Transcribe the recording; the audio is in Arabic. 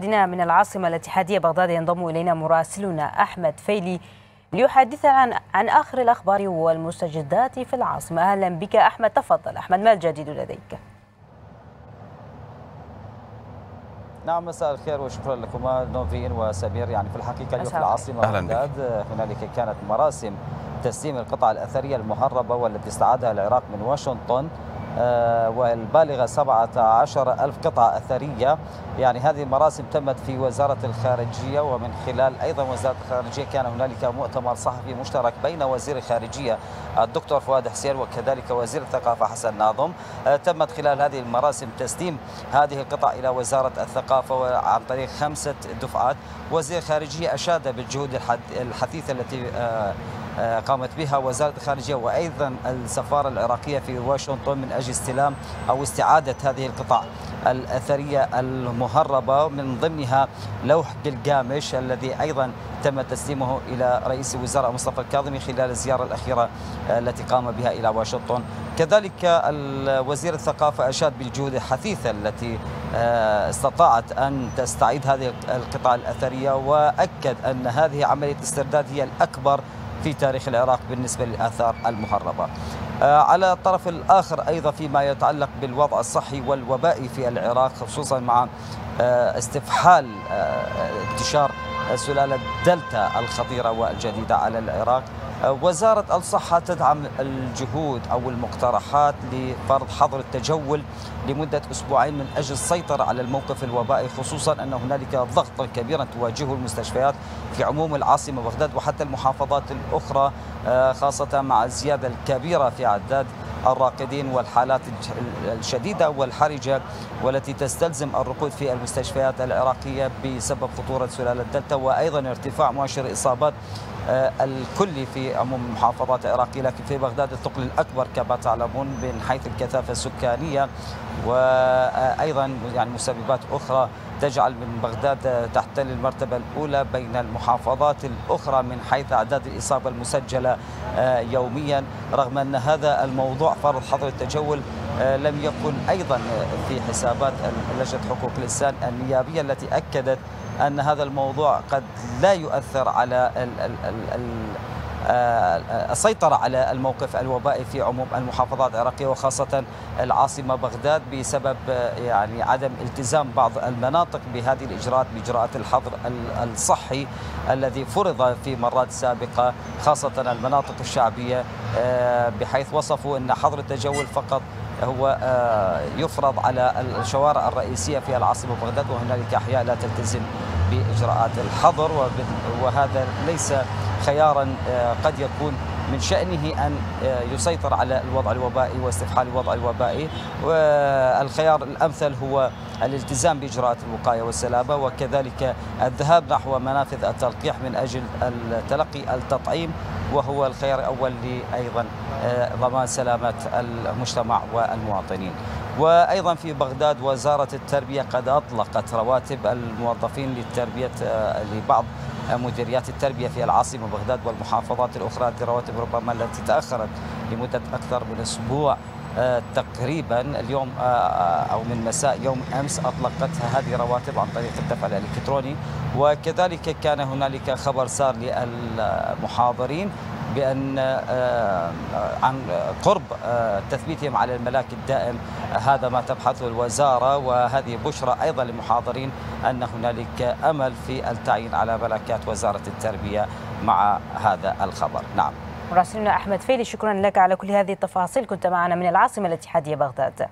مدينة من العاصمة الاتحادية بغداد ينضم إلينا مراسلنا أحمد فيلي ليحدثنا عن عن آخر الأخبار والمستجدات في العاصمة. أهلا بك أحمد تفضل. أحمد ما الجديد لديك؟ نعم مساء الخير وشكرا لكما نوفين وسمير. يعني في الحقيقة اليوم في العاصمة بغداد هنالك كانت مراسم تسليم القطع الأثرية المهربة والتي استعادها العراق من واشنطن. والبالغة 17 ألف قطعة أثرية. يعني هذه المراسم تمت في وزارة الخارجية ومن خلال أيضا وزارة الخارجية. كان هنالك مؤتمر صحفي مشترك بين وزير الخارجية الدكتور فؤاد حسين وكذلك وزير الثقافة حسن ناظم. تمت خلال هذه المراسم تسليم هذه القطع إلى وزارة الثقافة عن طريق خمسة دفعات. وزير الخارجية أشاد بالجهود الحثيثة التي قامت بها وزارة الخارجية وأيضا السفارة العراقية في واشنطن من أجل استلام أو استعادة هذه القطع الأثرية المهربة من ضمنها لوح قلقامش الذي أيضا تم تسليمه إلى رئيس الوزراء مصطفى الكاظمي خلال الزيارة الأخيرة التي قام بها إلى واشنطن. كذلك وزير الثقافة أشاد بالجهود الحثيثة التي استطاعت أن تستعيد هذه القطع الأثرية وأكد أن هذه عملية استرداد هي الأكبر في تاريخ العراق بالنسبة للآثار المهربة. على الطرف الآخر أيضا فيما يتعلق بالوضع الصحي والوبائي في العراق خصوصا مع استفحال انتشار سلالة دلتا الخطيرة والجديدة على العراق. وزارة الصحة تدعم الجهود أو المقترحات لفرض حظر التجول لمدة أسبوعين من أجل السيطرة على الموقف الوبائي خصوصا أن هنالك ضغطا كبيرا تواجهه المستشفيات في عموم العاصمة بغداد وحتى المحافظات الأخرى خاصة مع الزيادة الكبيرة في أعداد الراقدين والحالات الشديدة والحرجة والتي تستلزم الركود في المستشفيات العراقية بسبب خطورة سلالة دلتا وأيضا ارتفاع مؤشر الإصابات الكلي في عموم المحافظات العراقية لكن في بغداد الثقل الأكبر كما تعلمون من حيث الكثافة السكانية وأيضا يعني مسببات أخرى تجعل من بغداد تحتل المرتبة الأولى بين المحافظات الأخرى من حيث أعداد الإصابة المسجلة يوميا. رغم أن هذا الموضوع فرض حظر التجول لم يكن أيضا في حسابات لجنة حقوق الإنسان النيابية التي أكدت أن هذا الموضوع قد لا يؤثر على السيطرة على الموقف الوبائي في عموم المحافظات العراقية وخاصة العاصمة بغداد بسبب يعني عدم التزام بعض المناطق بهذه الإجراءات بإجراءات الحظر الصحي الذي فرض في مرات سابقة خاصة المناطق الشعبية بحيث وصفوا أن حظر التجول فقط هو يفرض على الشوارع الرئيسية في العاصمة بغداد وهنالك أحياء لا تلتزم بإجراءات الحظر وهذا ليس خيارا قد يكون من شأنه أن يسيطر على الوضع الوبائي واستفحال الوضع الوبائي. والخيار الأمثل هو الالتزام بإجراءات الوقاية والسلامة وكذلك الذهاب نحو منافذ التلقيح من أجل تلقي التطعيم وهو الخيار الأول أيضا ضمان سلامة المجتمع والمواطنين. وأيضا في بغداد وزارة التربية قد أطلقت رواتب الموظفين للتربية لبعض مديريات التربية في العاصمة بغداد والمحافظات الأخرى الرواتب ربما التي تأخرت لمدة أكثر من أسبوع تقريبا اليوم أو من مساء يوم أمس أطلقتها هذه رواتب عن طريق الدفع الإلكتروني. وكذلك كان هنالك خبر سار للمحاضرين بأن عن قرب تثبيتهم على الملاك الدائم هذا ما تبحثه الوزارة وهذه بشرى أيضا للمحاضرين أن هنالك أمل في التعيين على ملكات وزارة التربية مع هذا الخبر. نعم. مراسلنا أحمد فيلي شكرا لك على كل هذه التفاصيل. كنت معنا من العاصمة الاتحادية بغداد.